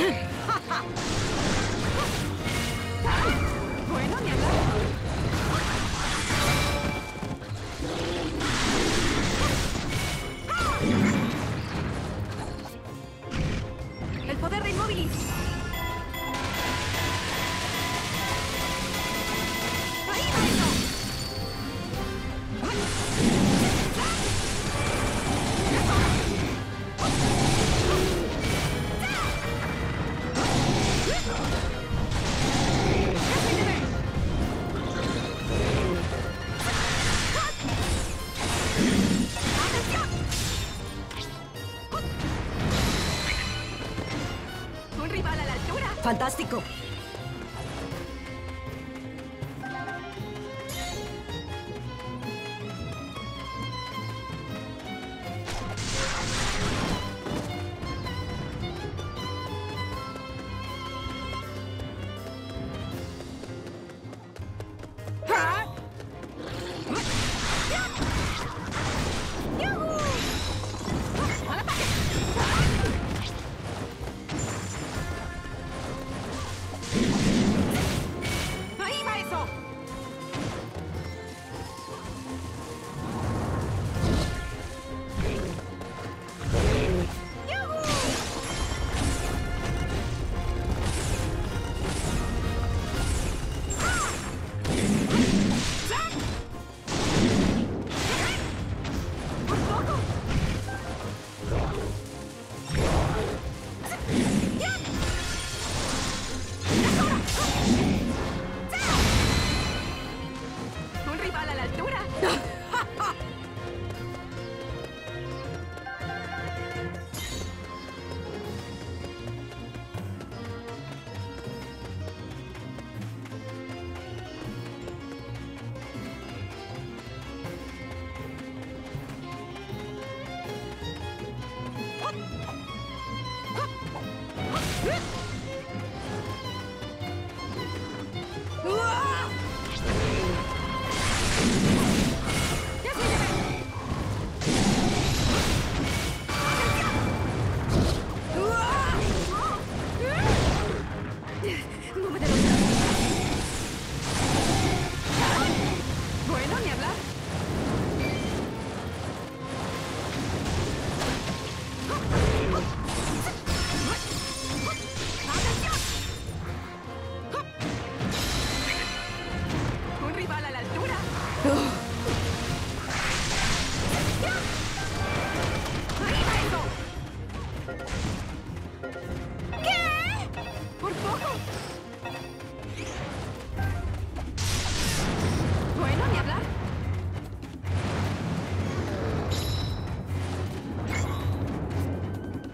Bueno, me agarro. ¡El poder de inmóvilis! Fantástico. っ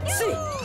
See?